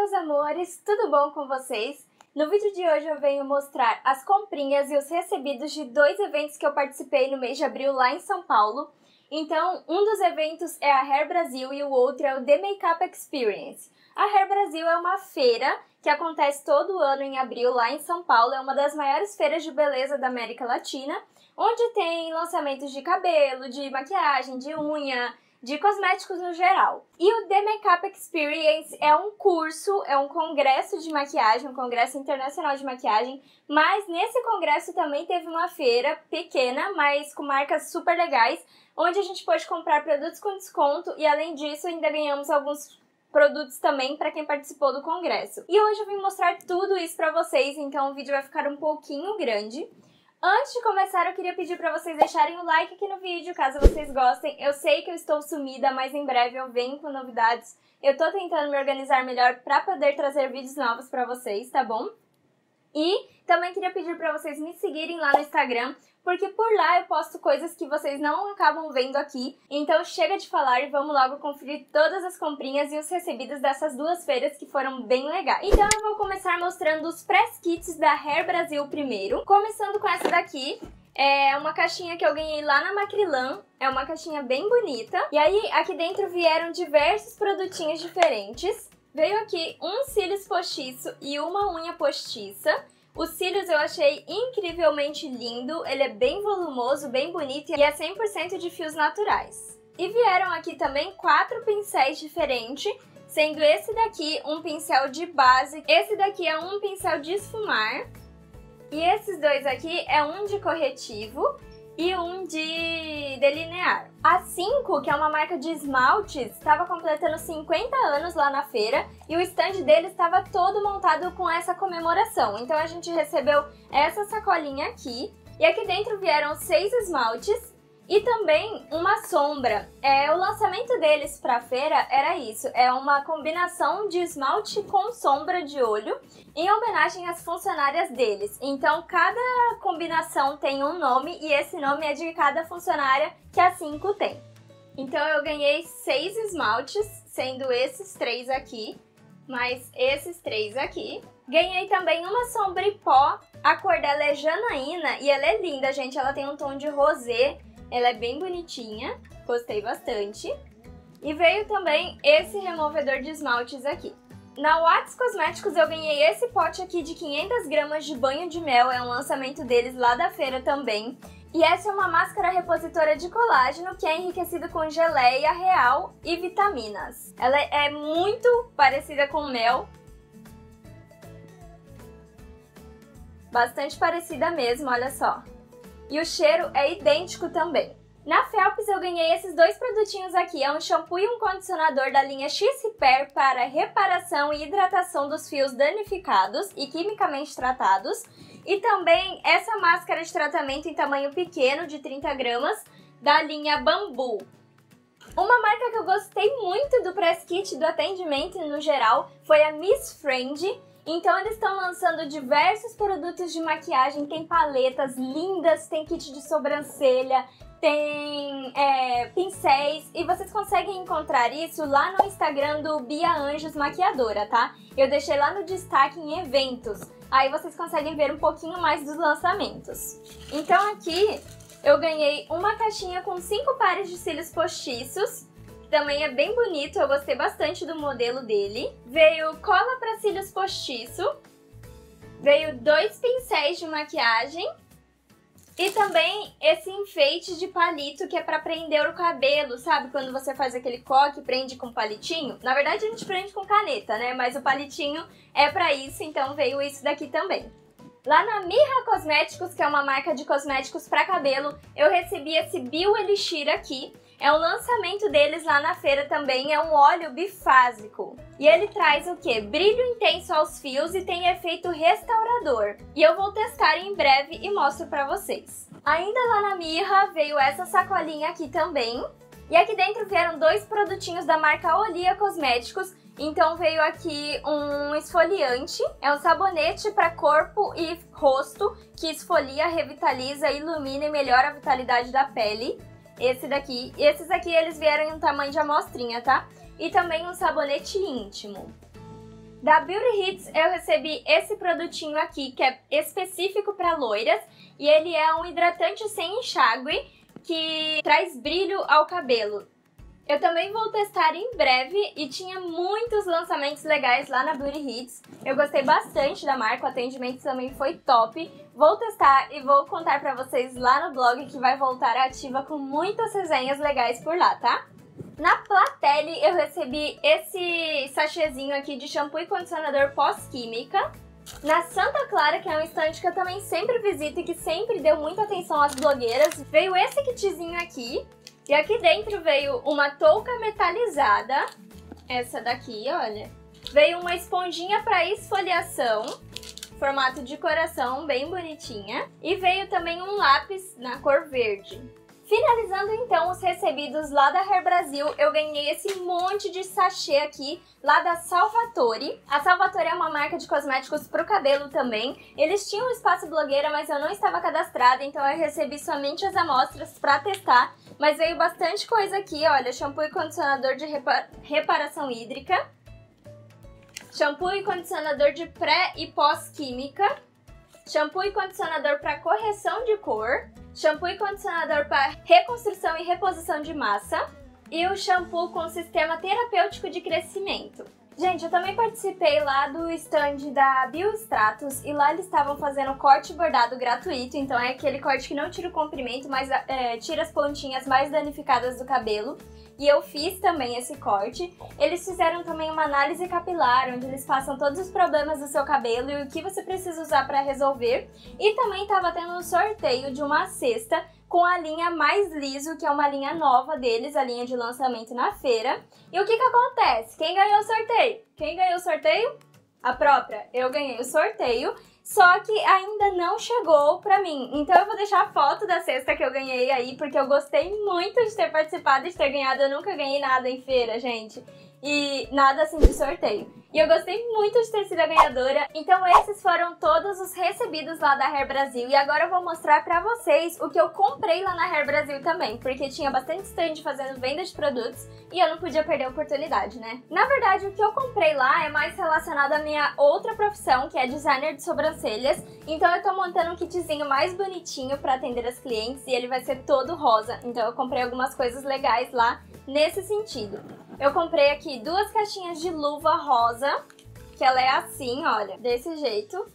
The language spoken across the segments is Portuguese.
meus amores, tudo bom com vocês? No vídeo de hoje eu venho mostrar as comprinhas e os recebidos de dois eventos que eu participei no mês de abril lá em São Paulo. Então, um dos eventos é a Hair Brasil e o outro é o The Makeup Experience. A Hair Brasil é uma feira que acontece todo ano em abril lá em São Paulo, é uma das maiores feiras de beleza da América Latina, onde tem lançamentos de cabelo, de maquiagem, de unha, de cosméticos no geral. E o The Makeup Experience é um curso, é um congresso de maquiagem, um congresso internacional de maquiagem, mas nesse congresso também teve uma feira pequena, mas com marcas super legais, onde a gente pôde comprar produtos com desconto e além disso ainda ganhamos alguns produtos também para quem participou do congresso. E hoje eu vim mostrar tudo isso para vocês, então o vídeo vai ficar um pouquinho grande. Antes de começar, eu queria pedir para vocês deixarem o like aqui no vídeo, caso vocês gostem. Eu sei que eu estou sumida, mas em breve eu venho com novidades. Eu tô tentando me organizar melhor para poder trazer vídeos novos para vocês, tá bom? E também queria pedir para vocês me seguirem lá no Instagram, porque por lá eu posto coisas que vocês não acabam vendo aqui. Então chega de falar e vamos logo conferir todas as comprinhas e os recebidos dessas duas feiras que foram bem legais. Então eu vou começar mostrando os press kits da Hair Brasil primeiro, começando com essa daqui. É uma caixinha que eu ganhei lá na Macrilan. É uma caixinha bem bonita. E aí, aqui dentro vieram diversos produtinhos diferentes. Veio aqui um cílios postiço e uma unha postiça. Os cílios eu achei incrivelmente lindo, ele é bem volumoso, bem bonito e é 100% de fios naturais. E vieram aqui também quatro pincéis diferentes, sendo esse daqui um pincel de base, esse daqui é um pincel de esfumar, e esses dois aqui é um de corretivo e um de delinear. A 5, que é uma marca de esmaltes, estava completando 50 anos lá na feira e o stand dele estava todo montado com essa comemoração. Então a gente recebeu essa sacolinha aqui e aqui dentro vieram seis esmaltes e também uma sombra. É, o lançamento deles para a feira era isso, é uma combinação de esmalte com sombra de olho em homenagem às funcionárias deles. Então cada combinação tem um nome e esse nome é de cada funcionária que a 5 tem. Então eu ganhei seis esmaltes, sendo esses três aqui, mais esses três aqui. Ganhei também uma sombra em pó, a cor dela é Janaína e ela é linda, gente. Ela tem um tom de rosé ela é bem bonitinha, gostei bastante. E veio também esse removedor de esmaltes aqui. Na Watts Cosméticos eu ganhei esse pote aqui de 500 gramas de banho de mel, é um lançamento deles lá da feira também. E essa é uma máscara repositora de colágeno que é enriquecida com geleia real e vitaminas. Ela é muito parecida com mel. Bastante parecida mesmo, olha só e o cheiro é idêntico também. Na Felps eu ganhei esses dois produtinhos aqui, é um shampoo e um condicionador da linha X-Repair para reparação e hidratação dos fios danificados e quimicamente tratados, e também essa máscara de tratamento em tamanho pequeno de 30 gramas da linha Bambu. Uma marca que eu gostei muito do press kit do atendimento no geral foi a Miss Friend, então eles estão lançando diversos produtos de maquiagem, tem paletas lindas, tem kit de sobrancelha, tem é, pincéis e vocês conseguem encontrar isso lá no Instagram do Bia Anjos Maquiadora, tá? Eu deixei lá no destaque em eventos. Aí vocês conseguem ver um pouquinho mais dos lançamentos. Então aqui eu ganhei uma caixinha com cinco pares de cílios postiços também é bem bonito, eu gostei bastante do modelo dele. Veio cola para cílios postiço, veio dois pincéis de maquiagem e também esse enfeite de palito que é para prender o cabelo, sabe? Quando você faz aquele coque, prende com palitinho. Na verdade a gente prende com caneta, né? Mas o palitinho é para isso, então veio isso daqui também. Lá na Mirra Cosméticos, que é uma marca de cosméticos para cabelo, eu recebi esse Bio Elixir aqui. É um lançamento deles lá na feira também, é um óleo bifásico. E ele traz o que? Brilho intenso aos fios e tem efeito restaurador. E eu vou testar em breve e mostro pra vocês. Ainda lá na Mirra veio essa sacolinha aqui também. E aqui dentro vieram dois produtinhos da marca Olia Cosméticos. Então veio aqui um esfoliante, é um sabonete para corpo e rosto que esfolia, revitaliza, ilumina e melhora a vitalidade da pele esse daqui. Esses aqui eles vieram em um tamanho de amostrinha, tá? E também um sabonete íntimo. Da Beauty Hits eu recebi esse produtinho aqui, que é específico para loiras, e ele é um hidratante sem enxágue que traz brilho ao cabelo. Eu também vou testar em breve e tinha muitos lançamentos legais lá na Beauty Hits. Eu gostei bastante da marca, o atendimento também foi top. Vou testar e vou contar pra vocês lá no blog que vai voltar ativa com muitas resenhas legais por lá, tá? Na Platele eu recebi esse sachêzinho aqui de shampoo e condicionador pós-química. Na Santa Clara, que é um estande que eu também sempre visito e que sempre deu muita atenção às blogueiras, veio esse kitzinho aqui, e aqui dentro veio uma touca metalizada, essa daqui, olha. Veio uma esponjinha para esfoliação, formato de coração, bem bonitinha. E veio também um lápis na cor verde. Finalizando então os recebidos lá da Hair Brasil, eu ganhei esse monte de sachê aqui, lá da Salvatore. A Salvatore é uma marca de cosméticos pro cabelo também. Eles tinham um espaço blogueira, mas eu não estava cadastrada, então eu recebi somente as amostras para testar. Mas veio bastante coisa aqui, olha, shampoo e condicionador de reparação hídrica, shampoo e condicionador de pré e pós-química, shampoo e condicionador para correção de cor, shampoo e condicionador para reconstrução e reposição de massa, e o shampoo com sistema terapêutico de crescimento. Gente, eu também participei lá do stand da Biostratos e lá eles estavam fazendo corte bordado gratuito, então é aquele corte que não tira o comprimento, mas é, tira as pontinhas mais danificadas do cabelo. E eu fiz também esse corte. Eles fizeram também uma análise capilar, onde eles passam todos os problemas do seu cabelo e o que você precisa usar para resolver. E também estava tendo um sorteio de uma cesta com a linha mais liso, que é uma linha nova deles, a linha de lançamento na feira. E o que que acontece? Quem ganhou o sorteio? Quem ganhou o sorteio? A própria. Eu ganhei o sorteio, só que ainda não chegou pra mim. Então eu vou deixar a foto da cesta que eu ganhei aí, porque eu gostei muito de ter participado e de ter ganhado. Eu nunca ganhei nada em feira, gente. E nada assim de sorteio. E eu gostei muito de ter sido a ganhadora. Então esses foram todos os recebidos lá da Hair Brasil. E agora eu vou mostrar pra vocês o que eu comprei lá na Hair Brasil também. Porque tinha bastante stand fazendo venda de produtos e eu não podia perder a oportunidade, né? Na verdade, o que eu comprei lá é mais relacionado à minha outra profissão, que é designer de sobrancelhas. Então eu tô montando um kitzinho mais bonitinho pra atender as clientes e ele vai ser todo rosa. Então eu comprei algumas coisas legais lá nesse sentido. Eu comprei aqui duas caixinhas de luva rosa, que ela é assim, olha, desse jeito.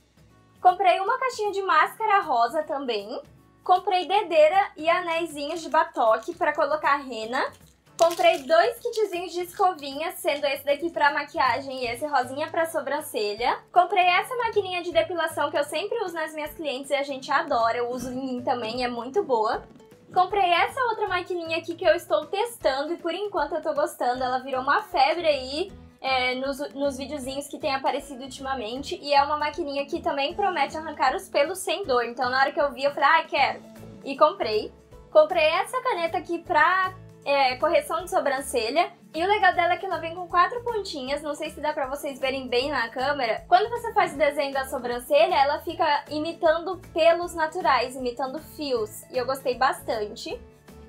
Comprei uma caixinha de máscara rosa também. Comprei dedeira e anéisinhos de batoque para colocar rena. Comprei dois kitzinhos de escovinha, sendo esse daqui pra maquiagem e esse rosinha pra sobrancelha. Comprei essa maquininha de depilação que eu sempre uso nas minhas clientes e a gente adora. Eu uso em mim também, é muito boa. Comprei essa outra maquininha aqui que eu estou testando e por enquanto eu tô gostando. Ela virou uma febre aí é, nos, nos videozinhos que tem aparecido ultimamente. E é uma maquininha que também promete arrancar os pelos sem dor. Então na hora que eu vi eu falei, ah, quero. E comprei. Comprei essa caneta aqui pra é, correção de sobrancelha. E o legal dela é que ela vem com quatro pontinhas, não sei se dá pra vocês verem bem na câmera. Quando você faz o desenho da sobrancelha, ela fica imitando pelos naturais, imitando fios. E eu gostei bastante.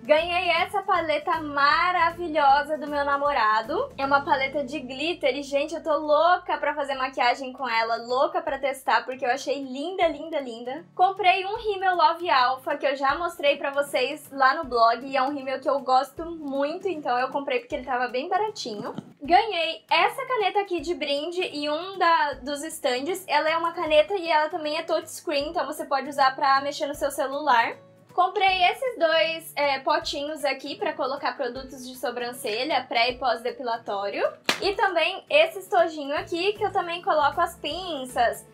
Ganhei essa paleta maravilhosa do meu namorado. É uma paleta de glitter e, gente, eu tô louca pra fazer maquiagem com ela, louca pra testar, porque eu achei linda, linda, linda. Comprei um rímel Love Alpha, que eu já mostrei pra vocês lá no blog, e é um rímel que eu gosto muito, então eu comprei porque ele tava bem baratinho. Ganhei essa caneta aqui de brinde e um da, dos stands. Ela é uma caneta e ela também é touchscreen, então você pode usar pra mexer no seu celular. Comprei esses dois é, potinhos aqui para colocar produtos de sobrancelha, pré e pós-depilatório. E também esse estojinho aqui que eu também coloco as pinças,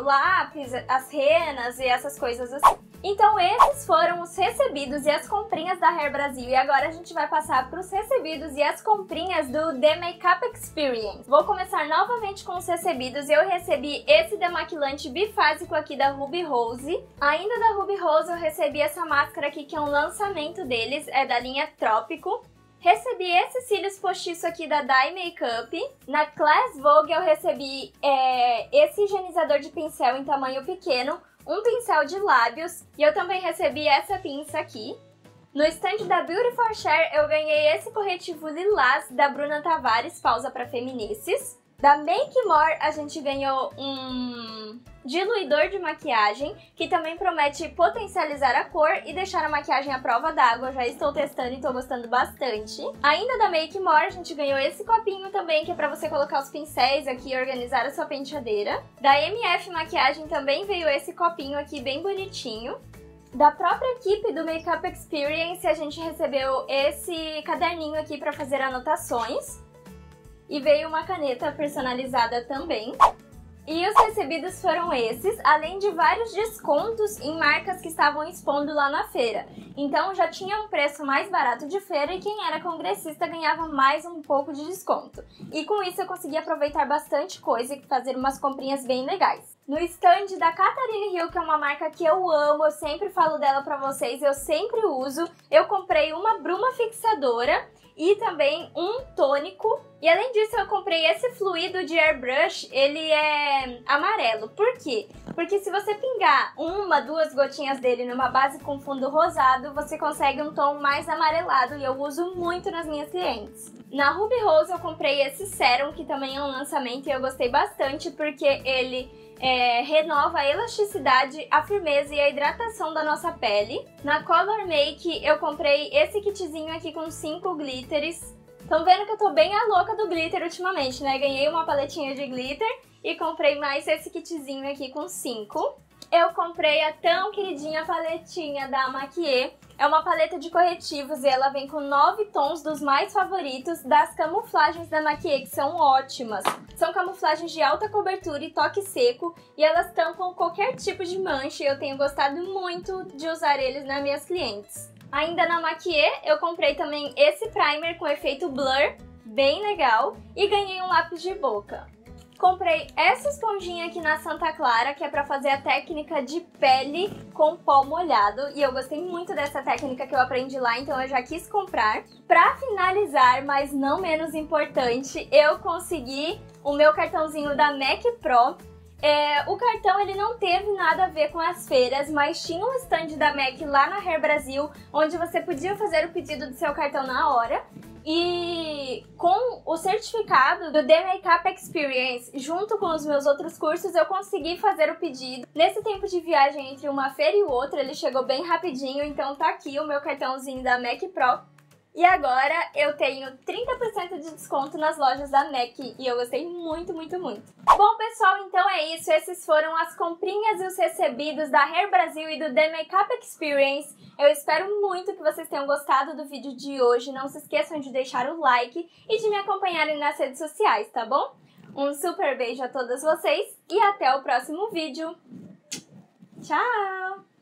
o lápis, as renas e essas coisas assim. Então esses foram os recebidos e as comprinhas da Hair Brasil e agora a gente vai passar para os recebidos e as comprinhas do The Makeup Experience. Vou começar novamente com os recebidos eu recebi esse demaquilante bifásico aqui da Ruby Rose. Ainda da Ruby Rose eu recebi essa máscara aqui que é um lançamento deles, é da linha Trópico. Recebi esses cílios postiço aqui da Dye Makeup. Na Class Vogue eu recebi é, esse higienizador de pincel em tamanho pequeno, um pincel de lábios e eu também recebi essa pinça aqui. No stand da Beauty for Share eu ganhei esse corretivo lilás da Bruna Tavares, pausa para feminices. Da Make More, a gente ganhou um diluidor de maquiagem, que também promete potencializar a cor e deixar a maquiagem à prova d'água. Já estou testando e estou gostando bastante. Ainda da Make More, a gente ganhou esse copinho também, que é para você colocar os pincéis aqui e organizar a sua penteadeira. Da MF Maquiagem também veio esse copinho aqui bem bonitinho. Da própria equipe do Makeup Experience, a gente recebeu esse caderninho aqui para fazer anotações. E veio uma caneta personalizada também. E os recebidos foram esses, além de vários descontos em marcas que estavam expondo lá na feira. Então já tinha um preço mais barato de feira e quem era congressista ganhava mais um pouco de desconto. E com isso eu consegui aproveitar bastante coisa e fazer umas comprinhas bem legais. No stand da Catarina Hill, que é uma marca que eu amo, eu sempre falo dela pra vocês, eu sempre uso, eu comprei uma bruma fixadora e também um tônico. E além disso, eu comprei esse fluido de airbrush, ele é amarelo. Por quê? Porque se você pingar uma, duas gotinhas dele numa base com fundo rosado, você consegue um tom mais amarelado e eu uso muito nas minhas clientes. Na Ruby Rose eu comprei esse sérum, que também é um lançamento e eu gostei bastante porque ele é, renova a elasticidade, a firmeza e a hidratação da nossa pele. Na Color Make eu comprei esse kitzinho aqui com 5 glitters. Estão vendo que eu tô bem a louca do glitter ultimamente, né? Ganhei uma paletinha de glitter e comprei mais esse kitzinho aqui com 5. Eu comprei a tão queridinha paletinha da Maquier é uma paleta de corretivos e ela vem com nove tons dos mais favoritos das camuflagens da Maquier, que são ótimas. São camuflagens de alta cobertura e toque seco e elas tampam qualquer tipo de mancha e eu tenho gostado muito de usar eles nas minhas clientes. Ainda na Maquier, eu comprei também esse primer com efeito blur, bem legal, e ganhei um lápis de boca. Comprei essa esponjinha aqui na Santa Clara, que é pra fazer a técnica de pele com pó molhado. E eu gostei muito dessa técnica que eu aprendi lá, então eu já quis comprar. Pra finalizar, mas não menos importante, eu consegui o meu cartãozinho da Mac Pro. É, o cartão ele não teve nada a ver com as feiras, mas tinha um stand da MAC lá na Hair Brasil, onde você podia fazer o pedido do seu cartão na hora. E com o certificado do The Makeup Experience, junto com os meus outros cursos, eu consegui fazer o pedido. Nesse tempo de viagem entre uma feira e outra, ele chegou bem rapidinho, então tá aqui o meu cartãozinho da Mac Pro e agora eu tenho 30% de desconto nas lojas da NEC e eu gostei muito, muito, muito. Bom, pessoal, então é isso. Esses foram as comprinhas e os recebidos da Hair Brasil e do The Makeup Experience. Eu espero muito que vocês tenham gostado do vídeo de hoje. Não se esqueçam de deixar o like e de me acompanharem nas redes sociais, tá bom? Um super beijo a todas vocês e até o próximo vídeo. Tchau!